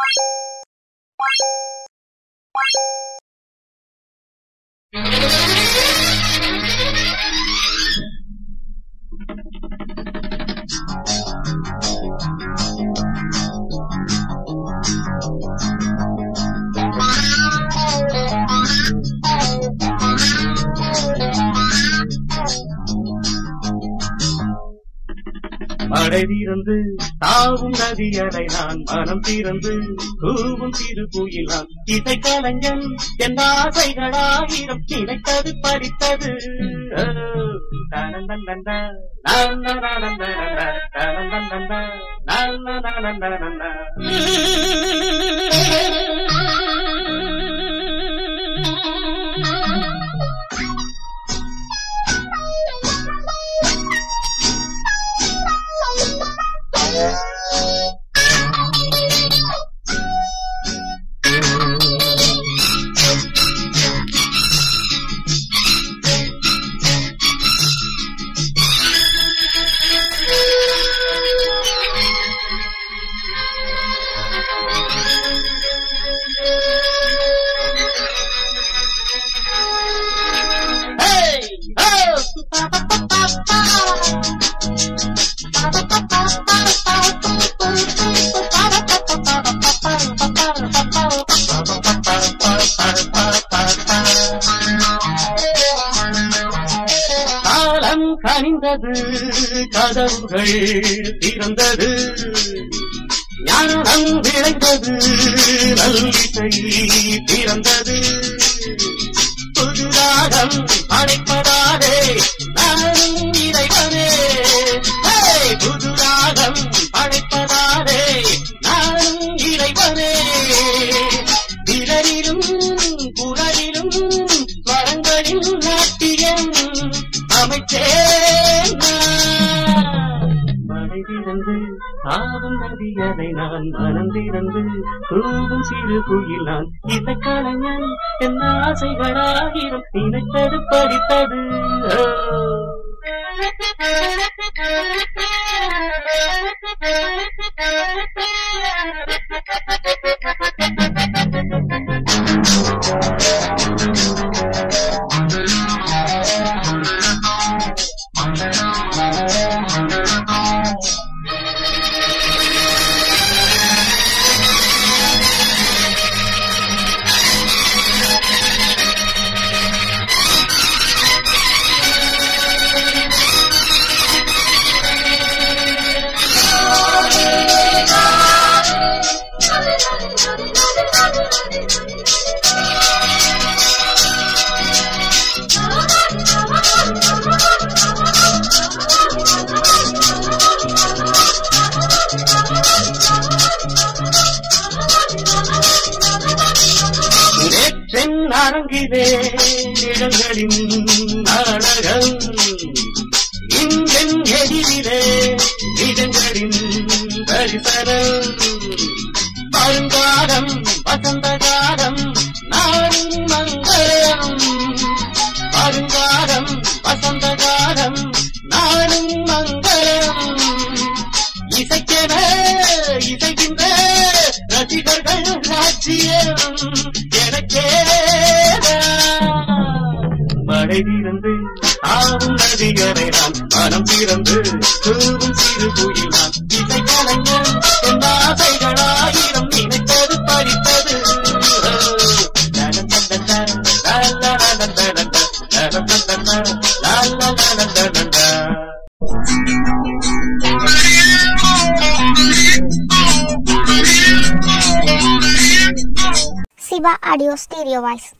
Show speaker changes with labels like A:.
A: Bye. மழை தீர்ந்து தாவும் அடை நான் மனம் தீர்ந்து கூவும் திரு குயிலான் இசை கலைஞன் என் ஆசைகளாயிரம் கிடைத்தது படித்தது ஓ, காலம் கனிந்தது கதவுகள் திறந்தது. ஞானம் விளைந்தது நல்லிசை பிறந்தது புதுராகம் படைப்பதாலே ஆவும் நதியதை நான் மனம் திறந்து தூவும் சிறு குயில் நான் இசை கலைஞன். என் ஆசைகளாயிரம் நினைத்தது படித்தது. அரங்கிலே இடங்களின் நாடகம் இன்றென் எதிரிலே இடங்களின் தரிசனம் பருங்காலம் வசந்தகாலம் நாடும் மங்களம். பருங்காலம் வசந்தகாலம் நாடும் மங்களம். இசைக்கென இசைக்கின்ற ரசிகர்கள் ராஜ்யம். எனக்கே மழை திறந்து ஆவும் நதிகரை நான் மனம் திறந்து தூவும் சிறு குயில் நான் இசை கலைஞன் என் ஆசைகளாயிரம் நினைத்தது படித்தது
B: Siva Audio Stereo Voice.